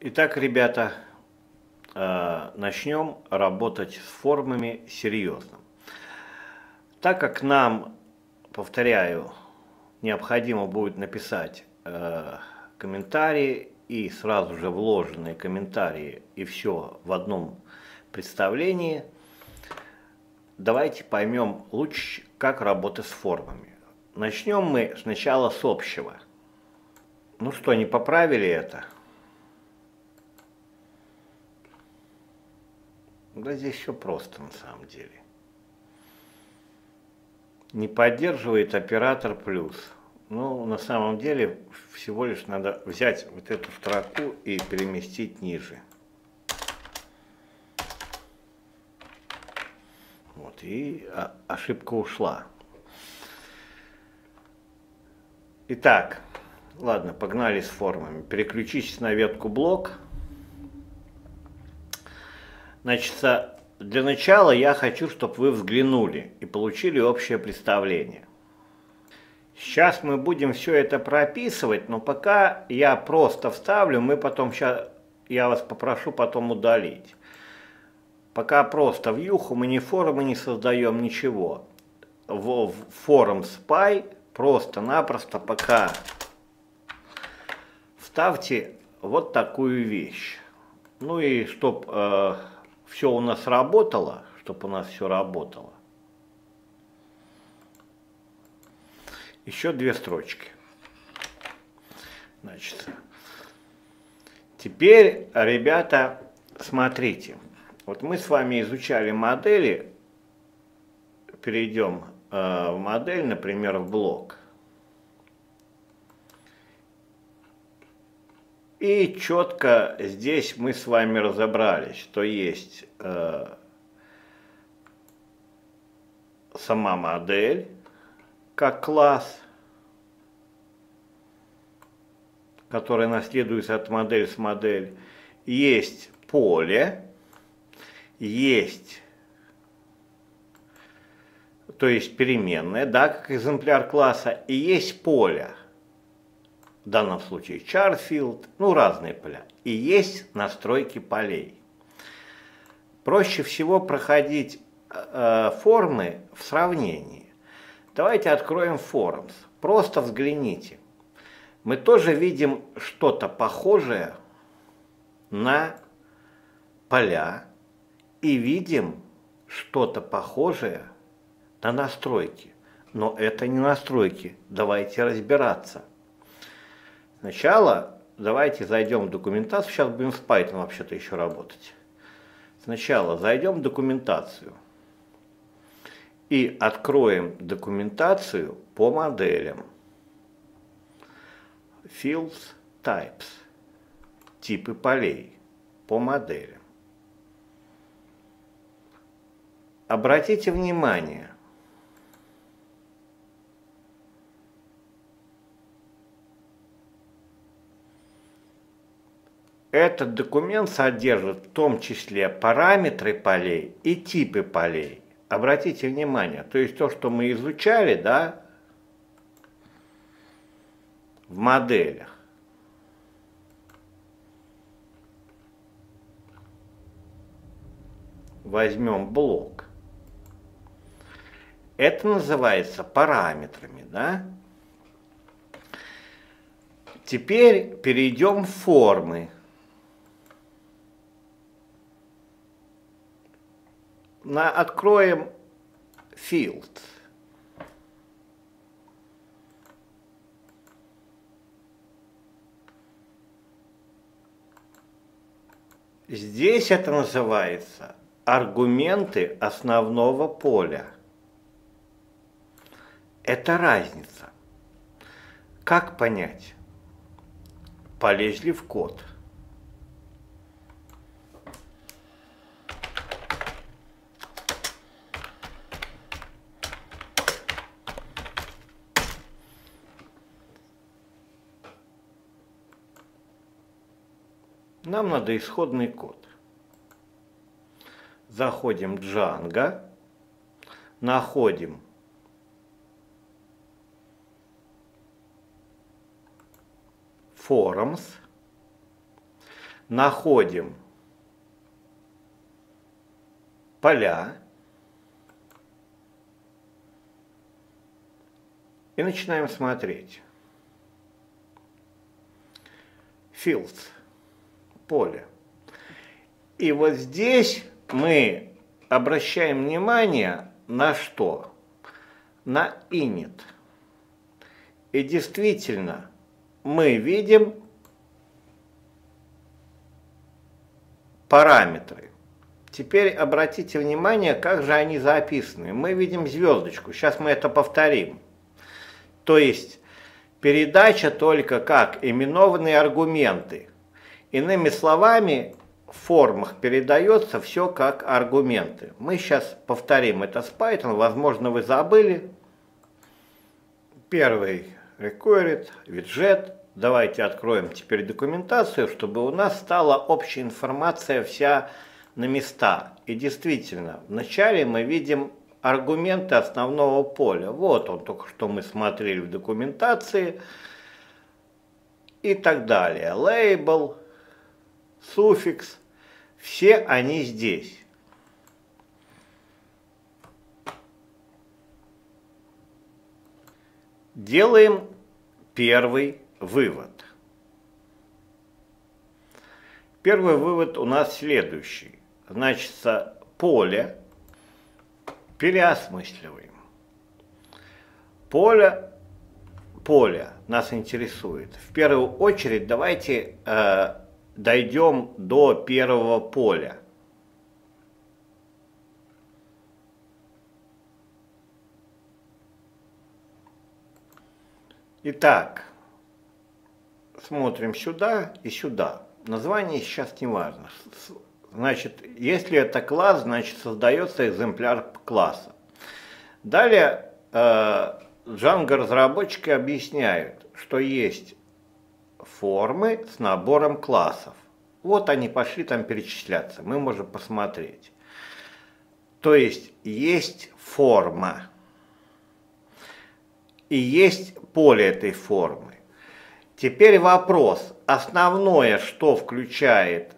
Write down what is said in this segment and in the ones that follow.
Итак, ребята, э, начнем работать с формами серьезно. Так как нам, повторяю, необходимо будет написать э, комментарии и сразу же вложенные комментарии и все в одном представлении, давайте поймем лучше, как работать с формами. Начнем мы сначала с общего. Ну что, не поправили это? Да здесь все просто на самом деле. Не поддерживает оператор плюс. Ну, на самом деле, всего лишь надо взять вот эту строку и переместить ниже. Вот, и ошибка ушла. Итак, ладно, погнали с формами. Переключитесь на ветку блок. Значит, для начала я хочу, чтобы вы взглянули и получили общее представление. Сейчас мы будем все это прописывать, но пока я просто вставлю, мы потом сейчас, я вас попрошу потом удалить. Пока просто в юху мы ни форумы не создаем, ничего. В, в форум spy просто-напросто пока вставьте вот такую вещь. Ну и чтоб э, все у нас работало, чтобы у нас все работало. Еще две строчки. Значит, теперь, ребята, смотрите. Вот мы с вами изучали модели. Перейдем э, в модель, например, в блок. И четко здесь мы с вами разобрались, что есть э, сама модель как класс, который наследуется от модели с модель. Есть поле, есть, то есть переменная, да, как экземпляр класса, и есть поле – в данном случае Charfield, ну разные поля. И есть настройки полей. Проще всего проходить э, формы в сравнении. Давайте откроем Forums. Просто взгляните. Мы тоже видим что-то похожее на поля и видим что-то похожее на настройки. Но это не настройки. Давайте разбираться. Сначала давайте зайдем в документацию. Сейчас будем с Python вообще-то еще работать. Сначала зайдем в документацию и откроем документацию по моделям. Fields Types. Типы полей по моделям. Обратите внимание – Этот документ содержит в том числе параметры полей и типы полей. Обратите внимание, то есть то, что мы изучали, да, в моделях. Возьмем блок. Это называется параметрами, да? Теперь перейдем в формы. На, откроем field. Здесь это называется аргументы основного поля. Это разница. Как понять? Полезли в код. Нам надо исходный код. Заходим в Django, находим Forums, находим поля и начинаем смотреть. Fields, поле. И вот здесь мы обращаем внимание на что? На init. И действительно, мы видим параметры. Теперь обратите внимание, как же они записаны. Мы видим звездочку, сейчас мы это повторим. То есть передача только как именованные аргументы. Иными словами, в формах передается все как аргументы. Мы сейчас повторим это с Python, возможно вы забыли. Первый required, widget. Давайте откроем теперь документацию, чтобы у нас стала общая информация вся на места. И действительно, вначале мы видим аргументы основного поля. Вот он, только что мы смотрели в документации и так далее. Label, суффикс, все они здесь. Делаем первый вывод. Первый вывод у нас следующий. Значит, поле переосмысливаем. Поле, поле нас интересует. В первую очередь давайте э, дойдем до первого поля. Итак, смотрим сюда и сюда. Название сейчас не важно. Значит, если это класс, значит создается экземпляр класса. Далее э, Django разработчики объясняют, что есть формы с набором классов. Вот они пошли там перечисляться, мы можем посмотреть. То есть есть форма и есть поле этой формы. Теперь вопрос. Основное, что включает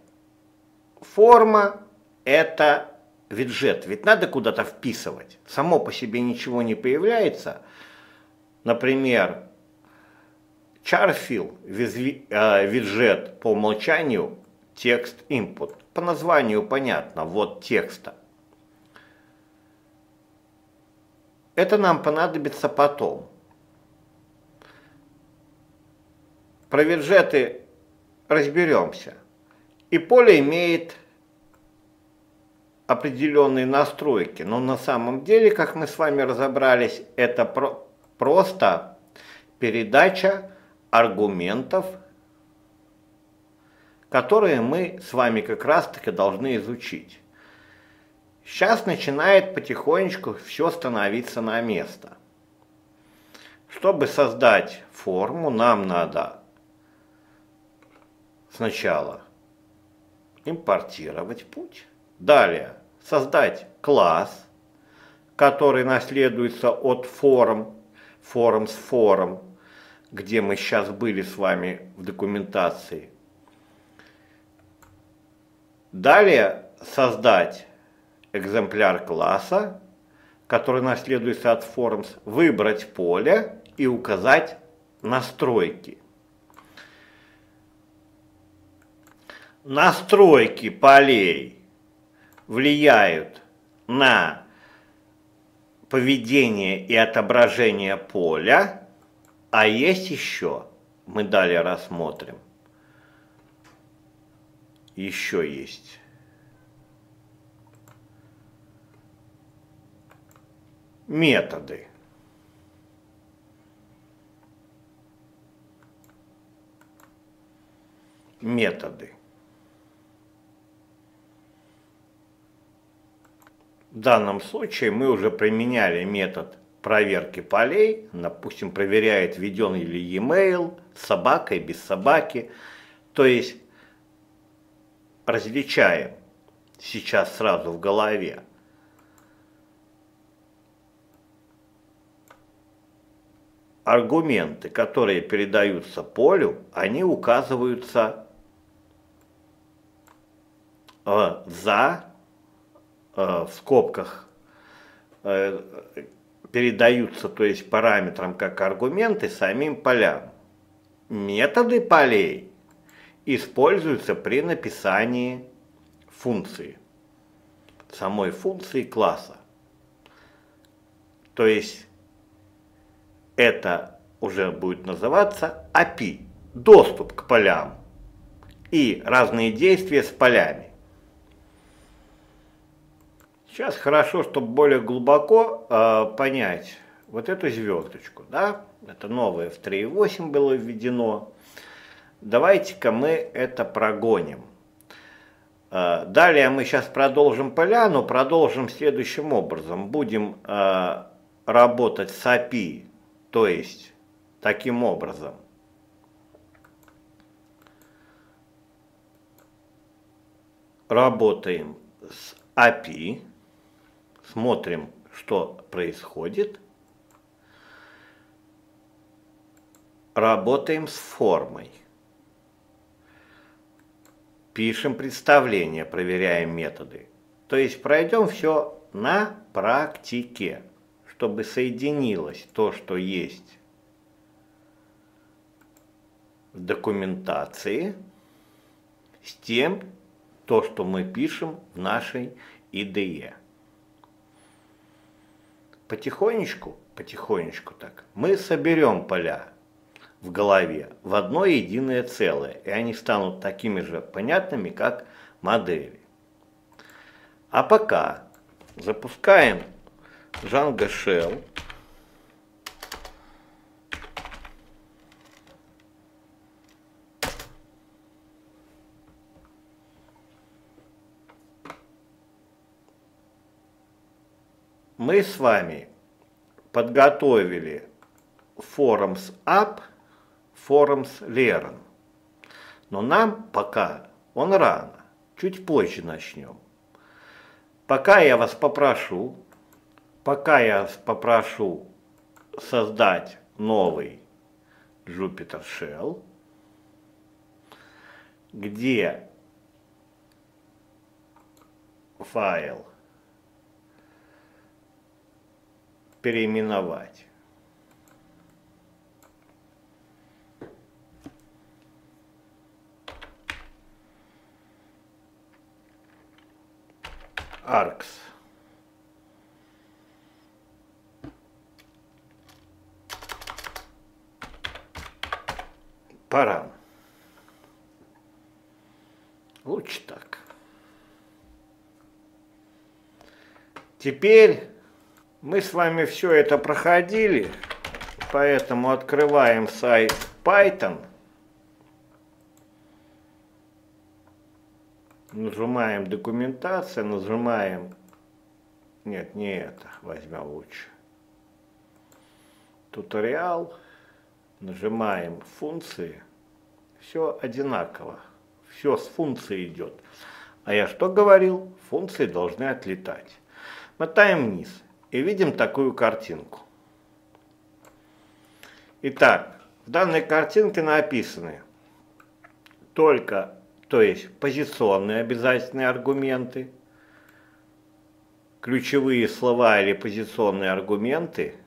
форма, это виджет. Ведь надо куда-то вписывать. Само по себе ничего не появляется. Например, charfill, э, виджет по умолчанию, текст input. По названию понятно, вот текста. Это нам понадобится потом. Про виджеты разберемся. И поле имеет определенные настройки, но на самом деле, как мы с вами разобрались, это про просто передача аргументов, которые мы с вами как раз-таки должны изучить. Сейчас начинает потихонечку все становиться на место. Чтобы создать форму, нам надо сначала импортировать путь, далее создать класс, который наследуется от форм, форм с форум, где мы сейчас были с вами в документации. Далее создать экземпляр класса, который наследуется от forms, выбрать поле и указать настройки. настройки полей влияют на поведение и отображение поля, а есть еще, мы далее рассмотрим, еще есть методы. Методы. В данном случае мы уже применяли метод проверки полей, допустим, проверяет, введен ли e-mail с собакой, без собаки. То есть различаем сейчас сразу в голове. Аргументы, которые передаются полю, они указываются э, за э, в скобках э, передаются, то есть параметрам как аргументы самим полям. Методы полей используются при написании функции, самой функции класса. То есть это уже будет называться API, доступ к полям и разные действия с полями. Сейчас хорошо, чтобы более глубоко э, понять вот эту звездочку, да, это новое в 3.8 было введено. Давайте-ка мы это прогоним. Э, далее мы сейчас продолжим поля, но продолжим следующим образом. Будем э, работать с API, то есть таким образом. Работаем с API, смотрим, что происходит. Работаем с формой. Пишем представление, проверяем методы. То есть пройдем все на практике, чтобы соединилось то, что есть в документации, с тем, то, что мы пишем в нашей IDE. Потихонечку, потихонечку так, мы соберем поля в голове в одно единое целое, и они станут такими же понятными, как модели. А пока запускаем Django Shell. Мы с вами подготовили Forums App, Forums Learn. Но нам пока он рано, чуть позже начнем. Пока я вас попрошу Пока я попрошу создать новый Jupyter Shell, где файл переименовать. arcs. пора. Лучше так. Теперь мы с вами все это проходили, поэтому открываем сайт Python. Нажимаем документация, нажимаем... Нет, не это, возьмем лучше. Туториал нажимаем функции, все одинаково, все с функцией идет. А я что говорил? Функции должны отлетать. Мотаем вниз и видим такую картинку. Итак, в данной картинке написаны только, то есть позиционные обязательные аргументы, ключевые слова или позиционные аргументы –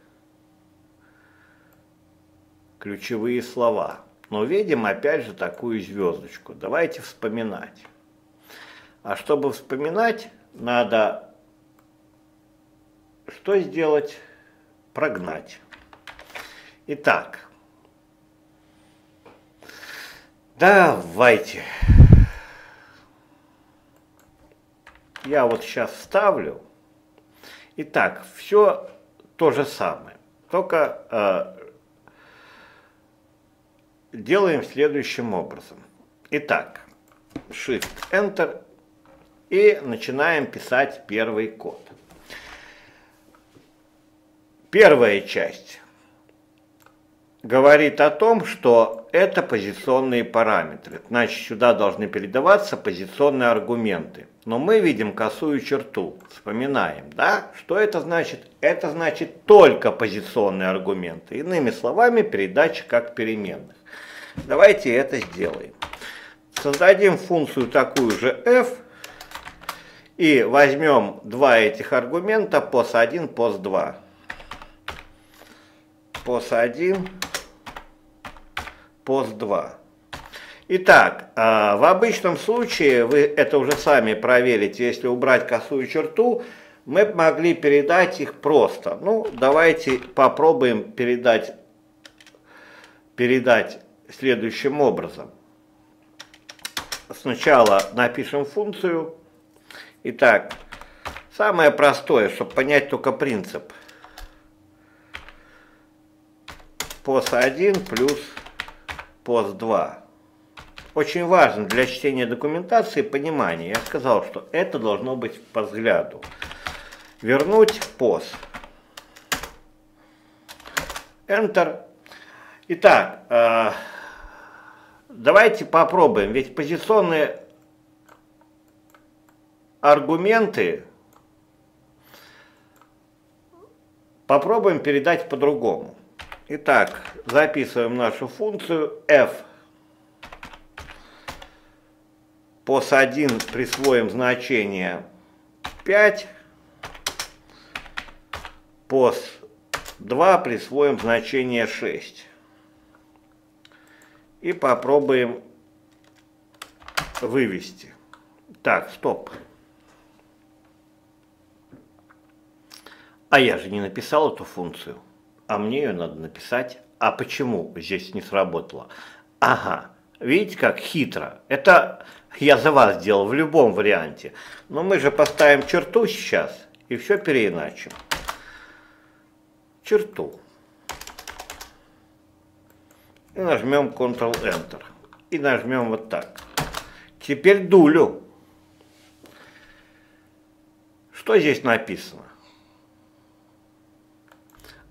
ключевые слова. Но видим опять же такую звездочку. Давайте вспоминать. А чтобы вспоминать, надо что сделать? Прогнать. Итак, давайте. Я вот сейчас вставлю. Итак, все то же самое. Только э, делаем следующим образом. Итак, Shift-Enter и начинаем писать первый код. Первая часть говорит о том, что это позиционные параметры. Значит, сюда должны передаваться позиционные аргументы. Но мы видим косую черту. Вспоминаем, да? Что это значит? Это значит только позиционные аргументы. Иными словами, передача как переменных. Давайте это сделаем. Создадим функцию такую же f, И возьмем два этих аргумента, POS1, POS2. POS1, POS2. Итак, а, в обычном случае, вы это уже сами проверите, если убрать косую черту, мы могли передать их просто. Ну, давайте попробуем передать, передать следующим образом. Сначала напишем функцию. Итак, самое простое, чтобы понять только принцип. POS1 плюс POS2. Очень важно для чтения документации понимание. Я сказал, что это должно быть по взгляду. Вернуть POS. Enter. Итак, э, давайте попробуем. Ведь позиционные аргументы попробуем передать по-другому. Итак, записываем нашу функцию f. POS1 присвоим значение 5. POS2 присвоим значение 6. И попробуем вывести. Так, стоп. А я же не написал эту функцию а мне ее надо написать. А почему здесь не сработало? Ага, видите, как хитро. Это я за вас делал в любом варианте. Но мы же поставим черту сейчас и все переиначим. Черту. И нажмем Ctrl-Enter. И нажмем вот так. Теперь дулю. Что здесь написано?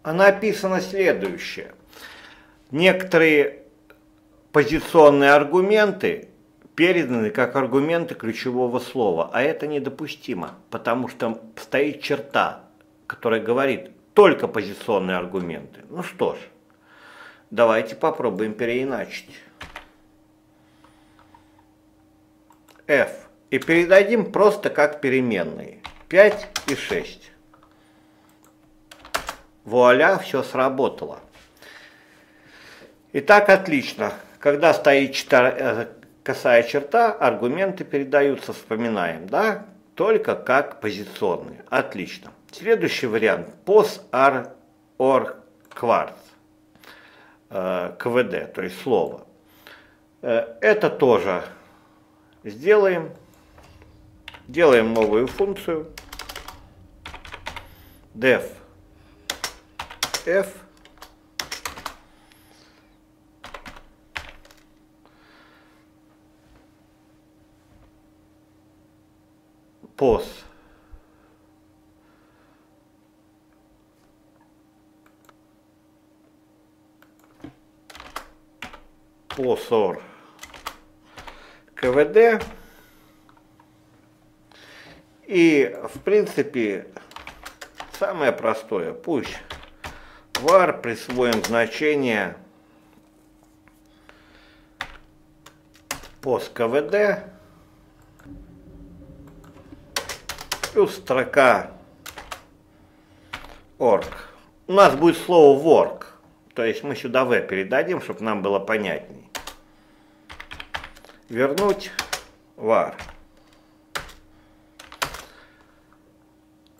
А написано следующее. Некоторые позиционные аргументы переданы как аргументы ключевого слова, а это недопустимо, потому что стоит черта, которая говорит только позиционные аргументы. Ну что ж, давайте попробуем переиначить. F. И передадим просто как переменные. 5 и 6. Вуаля, все сработало. Итак, отлично. Когда стоит э, косая черта, аргументы передаются, вспоминаем, да? Только как позиционные. Отлично. Следующий вариант. POS, AR, OR, QUARTZ. КВД, то есть слово. Э, это тоже сделаем. Делаем новую функцию. def F. POS. POSOR. КВД и в принципе самое простое. Пусть var присвоим значение пост КВД плюс строка org. У нас будет слово work, то есть мы сюда v передадим, чтобы нам было понятней. Вернуть var.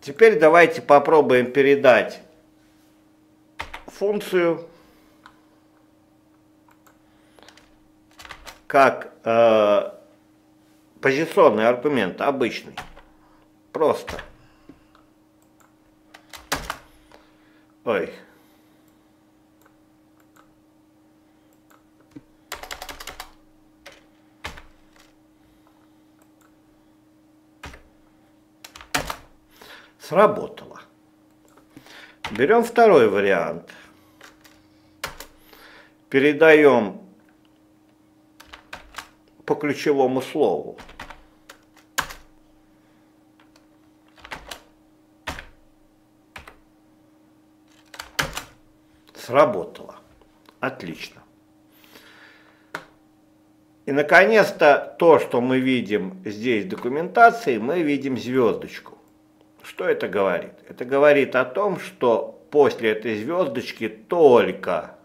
Теперь давайте попробуем передать функцию как э, позиционный аргумент обычный. Просто. Ой. Сработало. Берем второй вариант – передаем по ключевому слову. Сработало. Отлично. И, наконец-то, то, что мы видим здесь в документации, мы видим звездочку. Что это говорит? Это говорит о том, что после этой звездочки только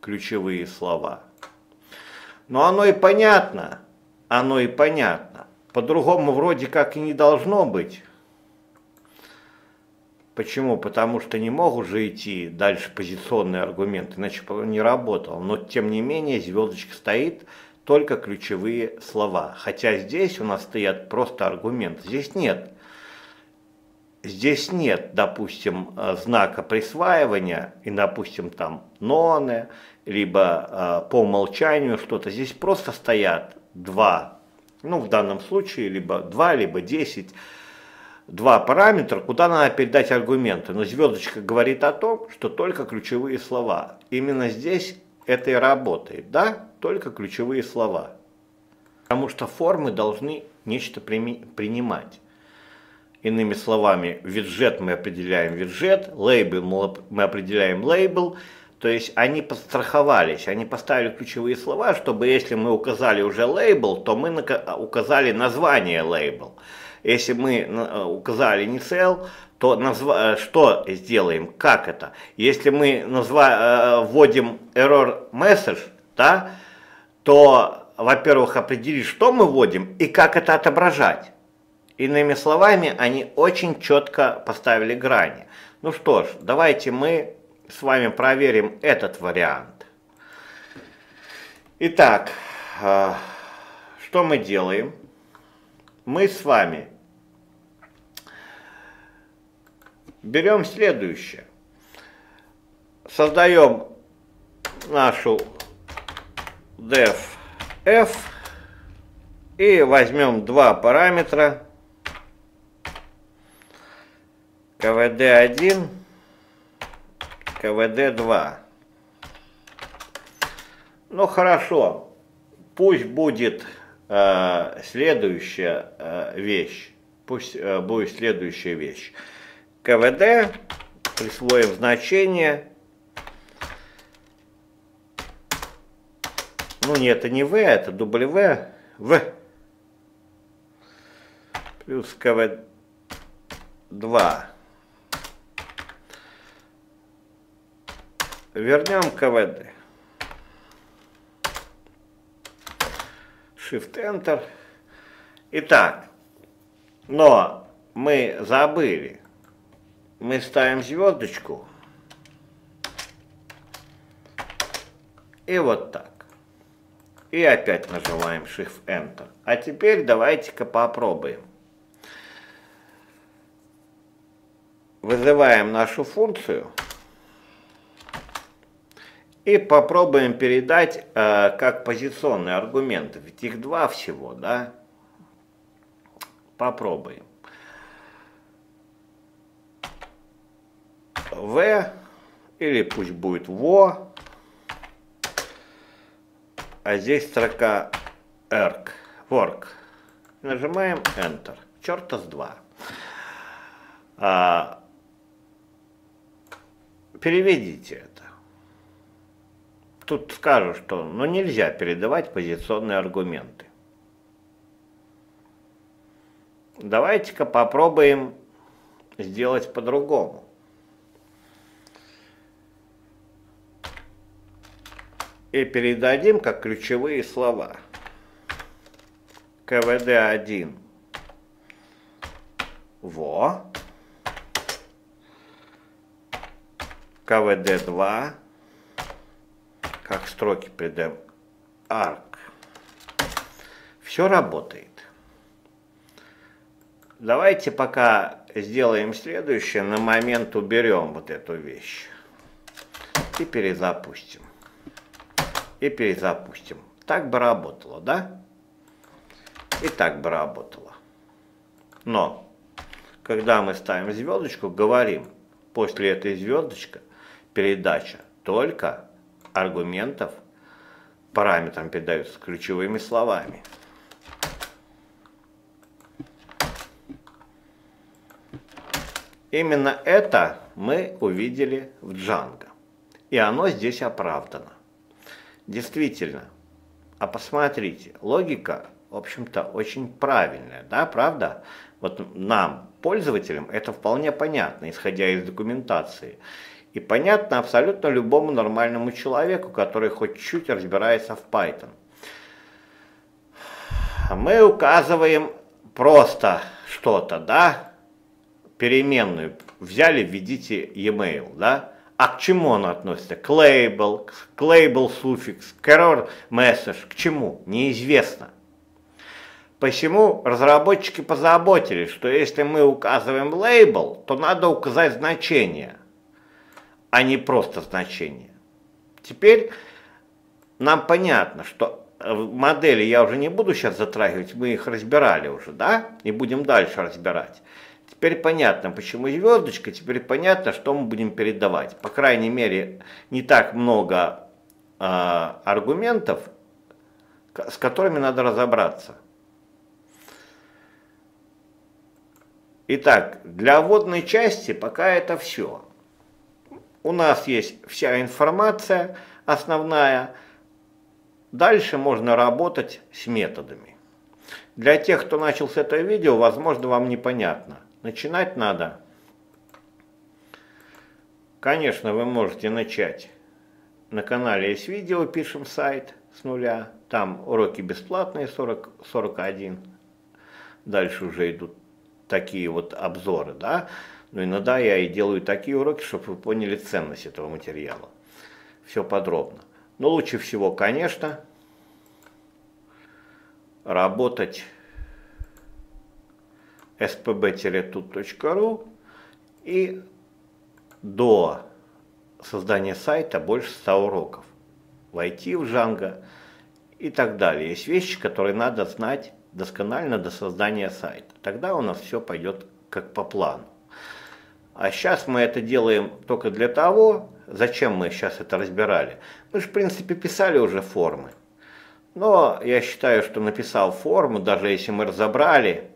ключевые слова. Но оно и понятно, оно и понятно. По-другому вроде как и не должно быть. Почему? Потому что не могут же идти дальше позиционные аргументы, иначе не работал. Но тем не менее звездочка стоит, только ключевые слова. Хотя здесь у нас стоят просто аргументы. Здесь нет. Здесь нет, допустим, э, знака присваивания и, допустим, там ноне, либо э, по умолчанию что-то. Здесь просто стоят два, ну, в данном случае, либо два, либо десять, два параметра, куда надо передать аргументы. Но звездочка говорит о том, что только ключевые слова. Именно здесь это и работает, да? Только ключевые слова. Потому что формы должны нечто принимать. Иными словами, виджет мы определяем виджет, лейбл мы определяем лейбл, то есть они подстраховались, они поставили ключевые слова, чтобы если мы указали уже лейбл, то мы указали название лейбл. Если мы э, указали не cell, то назва, э, что сделаем, как это? Если мы назва, э, вводим error message, да, то, во-первых, определить, что мы вводим и как это отображать. Иными словами, они очень четко поставили грани. Ну что ж, давайте мы с вами проверим этот вариант. Итак, э, что мы делаем? Мы с вами берем следующее. Создаем нашу def f и возьмем два параметра КВД-1, КВД-2. Ну хорошо, пусть будет э, следующая э, вещь, пусть э, будет следующая вещь. КВД, присвоим значение, ну нет, это не В, это W, В, плюс КВ2. Вернем КВД. Shift-Enter. Итак, но мы забыли. Мы ставим звездочку. И вот так. И опять нажимаем Shift-Enter. А теперь давайте-ка попробуем. Вызываем нашу функцию и попробуем передать э, как позиционные аргументы. Ведь их два всего, да? Попробуем. В или пусть будет ВО, а здесь строка ERC, work. Нажимаем Enter. Черта с два. А, переведите тут скажу, что ну, нельзя передавать позиционные аргументы. Давайте-ка попробуем сделать по-другому. И передадим как ключевые слова. КВД-1 во, КВД-2 как строки придаем arc. Все работает. Давайте пока сделаем следующее, на момент уберем вот эту вещь. И перезапустим. И перезапустим. Так бы работало, да? И так бы работало. Но, когда мы ставим звездочку, говорим, после этой звездочка передача только аргументов параметрам передаются ключевыми словами. Именно это мы увидели в Django. И оно здесь оправдано. Действительно, А посмотрите, логика, в общем-то, очень правильная, да, правда? Вот нам, пользователям, это вполне понятно, исходя из документации. И понятно абсолютно любому нормальному человеку, который хоть чуть разбирается в Python. Мы указываем просто что-то, да, переменную. Взяли, введите e-mail, да, а к чему он относится? К label, к label суффикс, к error message, к чему? Неизвестно. Посему разработчики позаботились, что если мы указываем label, то надо указать значение, а не просто значение. Теперь нам понятно, что модели я уже не буду сейчас затрагивать, мы их разбирали уже, да, и будем дальше разбирать. Теперь понятно, почему звездочка, теперь понятно, что мы будем передавать. По крайней мере, не так много э, аргументов, с которыми надо разобраться. Итак, для вводной части пока это все. У нас есть вся информация основная. Дальше можно работать с методами. Для тех, кто начал с этого видео, возможно, вам непонятно. Начинать надо. Конечно, вы можете начать. На канале есть видео, пишем сайт с нуля. Там уроки бесплатные, 40, 41. Дальше уже идут такие вот обзоры, да. Но иногда я и делаю такие уроки, чтобы вы поняли ценность этого материала. Все подробно. Но лучше всего, конечно, работать spb-tut.ru и до создания сайта больше 100 уроков. Войти в Django и так далее. Есть вещи, которые надо знать досконально до создания сайта. Тогда у нас все пойдет как по плану. А сейчас мы это делаем только для того, зачем мы сейчас это разбирали. Мы же, в принципе, писали уже формы. Но я считаю, что написал форму, даже если мы разобрали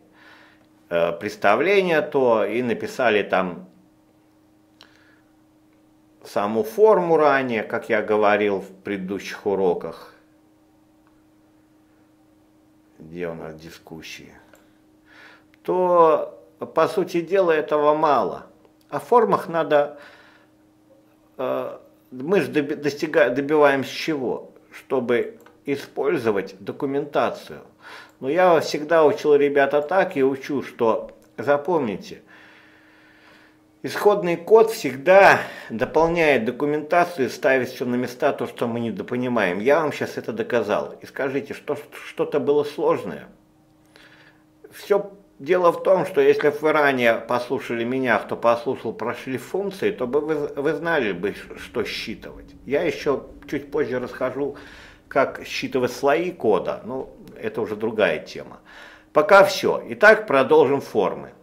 Э, представление то и написали там саму форму ранее, как я говорил в предыдущих уроках. Где у нас дискуссии? То, по сути дела, этого мало. О формах надо... Э, мы же достигаем, добиваемся чего? Чтобы использовать документацию – но я всегда учил ребята так и учу, что запомните, исходный код всегда дополняет документацию, ставит все на места, то, что мы недопонимаем. Я вам сейчас это доказал. И скажите, что что-то было сложное. Все дело в том, что если бы вы ранее послушали меня, кто послушал прошли функции, то бы вы, вы знали бы, что считывать. Я еще чуть позже расскажу, как считывать слои кода. Ну, это уже другая тема. Пока все. Итак, продолжим формы.